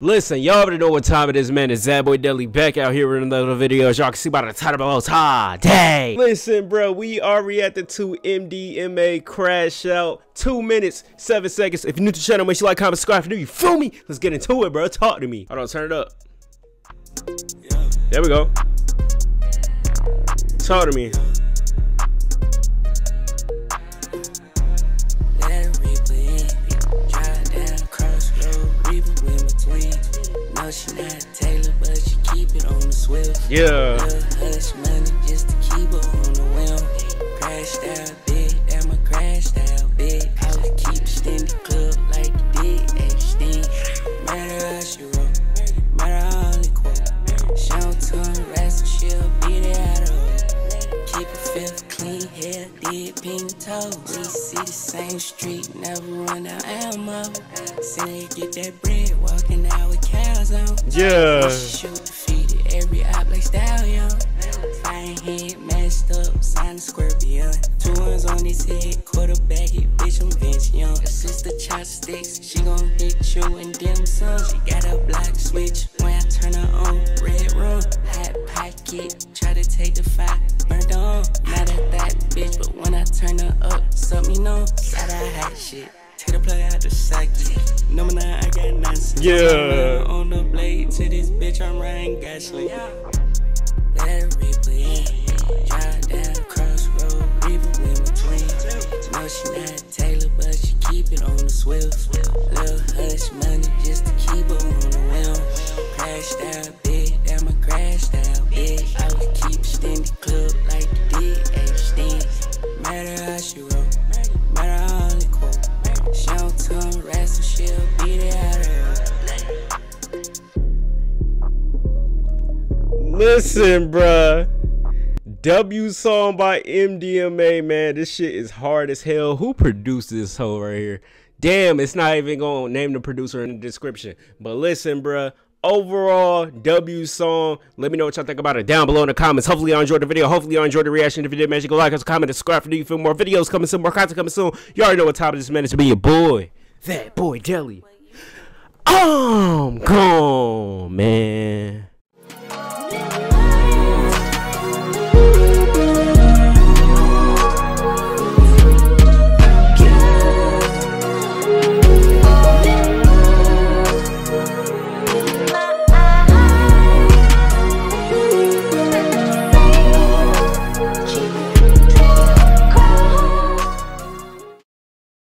Listen, y'all already know what time it is, man. It's That Boy Deli back out here with another video. As y'all can see by the title below, today. Listen, bro, we are reacting to MDMA Crash Out. Two minutes, seven seconds. If you're new to the channel, make sure you like, comment, subscribe. If you feel me? Let's get into it, bro. Talk to me. Hold on, turn it up. There we go. Talk to me. Yeah. hush money just to keep her on the wheel. Crashed out big, that my crashed out big. I would keep extended club like did extend. Matter how she roll, matter how only quote. She don't turn rest, she'll beat it out of Keep it fifth clean hair, did pink toes. We see the same street, never run out ammo. Say get that bread, walking out with cows. Yeah. Shoot defeated every op like stallion. Fine head messed up, sign scorpion. Two ones on his head, quarterback it, bitch, I'm Vince Young. Sister chopsticks, she gon' hit you and dim. She got a black switch when I turn her on. Red rum, hot pocket, try to take the fight, burned on. Not at that bitch, but when I turn her up, something on. Side I hot shit. Take the plug out the socket. Number nine, I got. Yeah. On to this bitch, I'm gasly. Let Reaper in. Drive down crossroad, Reaper in between. No, she not Taylor, but she keep it on the swift. Little hush money just Listen, bruh. W song by MDMA, man. This shit is hard as hell. Who produced this hoe right here? Damn, it's not even gonna name the producer in the description. But listen, bruh. Overall, W song. Let me know what y'all think about it down below in the comments. Hopefully, y'all enjoyed the video. Hopefully, y'all enjoyed the reaction. If you did, make sure you like us, comment, subscribe for you feel more videos coming soon, more content coming soon. You already know what time it is, man. It's to be your boy, that boy Deli. I'm gone, man.